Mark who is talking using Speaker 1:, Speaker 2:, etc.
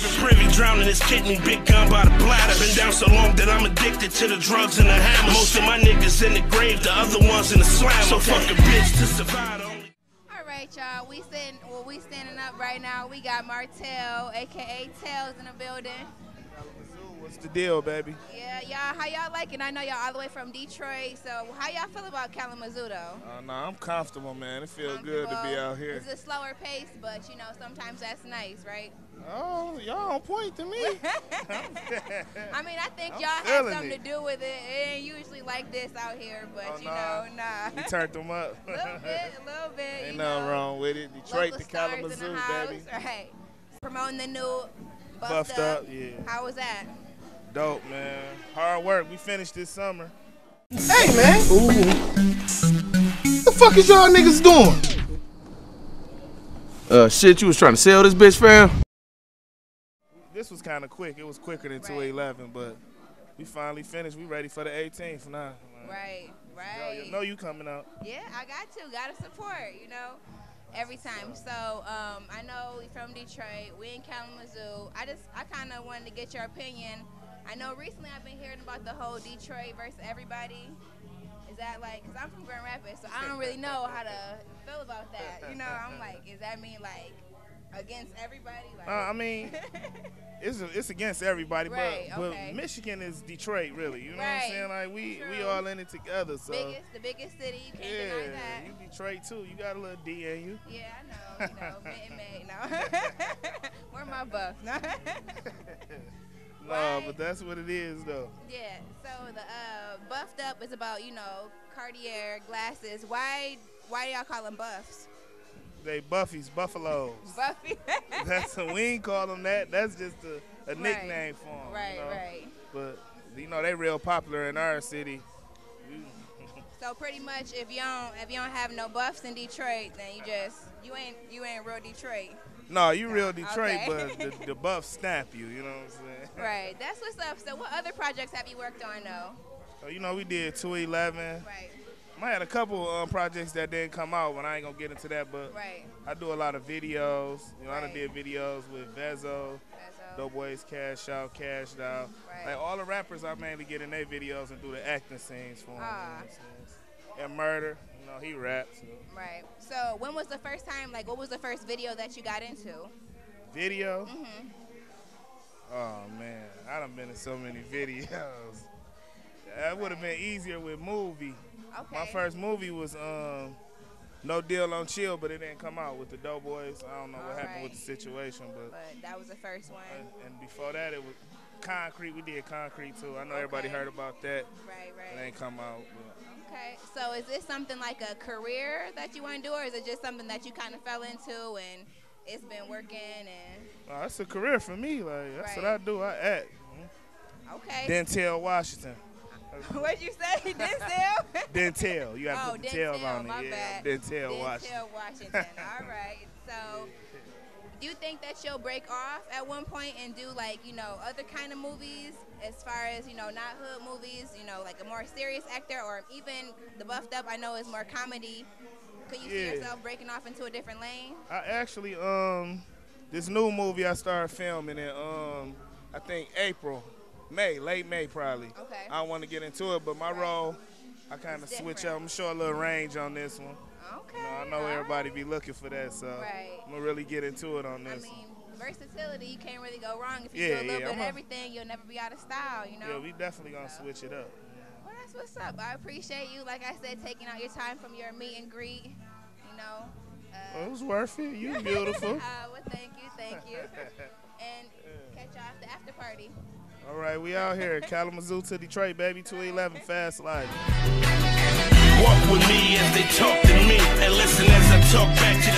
Speaker 1: Sipping privy, drowning his kidney, big gun by the bladder. Been down so long that I'm addicted to the drugs and the hammer. Most of my niggas in the grave, the other ones in the slam. So fuck a bitch to survive.
Speaker 2: All right, y'all. We sitting, well, we standing up right now. We got Martell, aka Tellz, in the building.
Speaker 3: What's the deal, baby?
Speaker 2: Yeah, y'all. How y'all like it? I know y'all all the way from Detroit. So how y'all feel about Kalamazoo though?
Speaker 3: Uh, nah, I'm comfortable, man. It feels good to be out here.
Speaker 2: It's a slower pace, but you know sometimes that's nice, right?
Speaker 3: Oh, y'all on point to me.
Speaker 2: I mean, I think y'all had something
Speaker 3: it.
Speaker 2: to do with it. It ain't usually like this out here, but
Speaker 3: Oh,
Speaker 2: you
Speaker 3: nah.
Speaker 2: know, nah.
Speaker 3: we turned them up.
Speaker 2: a little bit, a little bit.
Speaker 3: Ain't
Speaker 2: you
Speaker 3: nothing
Speaker 2: know.
Speaker 3: wrong with it. Detroit to Kalamazoo,
Speaker 2: the house,
Speaker 3: baby.
Speaker 2: Right. Promoting the new Buffed,
Speaker 3: Buffed Up, yeah.
Speaker 2: How was that?
Speaker 3: Dope, man. Hard work. We finished this summer.
Speaker 4: Hey, man. What the fuck is y'all niggas doing?
Speaker 5: Uh, shit, you was trying to sell this bitch, fam?
Speaker 3: This was kind of quick. It was quicker than 211, but we finally finished. We ready for the 18th now.
Speaker 2: Right,
Speaker 3: Yo,
Speaker 2: right.
Speaker 3: you know you coming out.
Speaker 2: Yeah, I got to. Got to support, you know, every time. So um, I know we from Detroit. We in Kalamazoo. I just, I kind of wanted to get your opinion. I know recently I've been hearing about the whole Detroit versus everybody. Is that like, because I'm from Grand Rapids, so I don't really know how to feel about that. You know, I'm like, does that mean like against everybody? Like,
Speaker 3: Uh, I mean, it's it's against everybody,
Speaker 2: Right,
Speaker 3: but,
Speaker 2: okay.
Speaker 3: but Michigan is Detroit, really. You know what I'm saying? Like we we all in it together. So
Speaker 2: biggest, the biggest city. You can't
Speaker 3: yeah,
Speaker 2: deny that.
Speaker 3: you Detroit too. You got a little D in you.
Speaker 2: Yeah, I know. You know, May, May, no. Where my buff? No.
Speaker 3: No,
Speaker 2: Why?
Speaker 3: but that's what it is though.
Speaker 2: yeah. So the uh, buffed up is about you know Cartier glasses. Why? Why do y'all call them buffs?
Speaker 3: They Buffy's Buffaloes.
Speaker 2: Buffy.
Speaker 3: that's we ain't call them that. That's just a, a
Speaker 2: Right.
Speaker 3: nickname for them.
Speaker 2: Right,
Speaker 3: you know?
Speaker 2: right.
Speaker 3: But you know they real popular in our city.
Speaker 2: So pretty much, if you don't if you don't have no buffs in Detroit, then you just you ain't you ain't real Detroit.
Speaker 3: No, you real Detroit,
Speaker 2: Okay.
Speaker 3: but the, the buff snap you. You know what I'm saying?
Speaker 2: Right. That's what's up. So what other projects have you worked on though?
Speaker 3: So, you know we did 211.
Speaker 2: Right.
Speaker 3: I had a couple um, projects that didn't come out, but I ain't gonna get into that. But
Speaker 2: Right.
Speaker 3: I do a lot of videos. You know, I done did videos with Vezo, Doughboys Cash Out, Cash Out.
Speaker 2: Right.
Speaker 3: Like all the rappers, I mainly get in their videos and do the acting scenes for them.
Speaker 2: Ah.
Speaker 3: And Murder, you know, he raps. so.
Speaker 2: Right. So when was the first time? Like, what was the first video that you got into?
Speaker 3: Video.
Speaker 2: hmm
Speaker 3: Oh man, I done been in so many videos. That would have been easier with movie.
Speaker 2: Okay.
Speaker 3: My first movie was um, No Deal on Chill, but it didn't come out with the Doughboys. I don't know what happened with the situation, but
Speaker 2: But that was the first one.
Speaker 3: and before that it was Concrete. We did Concrete too. I know everybody heard about that.
Speaker 2: Right, right.
Speaker 3: It ain't come out. But
Speaker 2: Okay. So is this something like a career that you want to do, or is it just something that you kind of fell into and it's been working and
Speaker 3: uh, it's a career for me. Like that's what I do. I act.
Speaker 2: okay?
Speaker 3: Dentel Washington.
Speaker 2: What'd you say? Denzel?
Speaker 3: Dentel. You to
Speaker 2: oh,
Speaker 3: put the
Speaker 2: Denzel,
Speaker 3: tail on it.
Speaker 2: my
Speaker 3: yeah.
Speaker 2: bad.
Speaker 3: Dentel Washington.
Speaker 2: Denzel Washington. All right. So, do you think that you'll break off at one point and do like you know other kind of movies, as far as you know, not hood movies, you know, like a more serious actor, or even the buffed up? I know is more comedy. Could you see yourself breaking off into a different lane?
Speaker 3: I actually um this new movie I started filming in um I think April, May, late May probably.
Speaker 2: Okay.
Speaker 3: I don't want to get into it, but my role I kind of switch up. I'm show a little range on this one.
Speaker 2: Okay.
Speaker 3: You know, I know everybody be looking for that, so
Speaker 2: Right.
Speaker 3: I'm gonna really get into it on this.
Speaker 2: I mean, versatility. You can't really go wrong if you
Speaker 3: Yeah,
Speaker 2: do a little
Speaker 3: yeah,
Speaker 2: bit
Speaker 3: I'm
Speaker 2: of everything. You'll never be out of style. You know.
Speaker 3: yeah, we definitely gonna switch it up.
Speaker 2: Well, that's what's up. I appreciate you, like I said, taking out your time from your meet and greet. You know. Uh,
Speaker 3: Well, it was worth it. You beautiful.
Speaker 2: uh, well, thank you, thank you. and catch y'all at the after party.
Speaker 3: All right, we out here, Kalamazoo to Detroit, baby, 211 Fast Life.
Speaker 1: Walk with me as they talk to me, and listen as I talk back to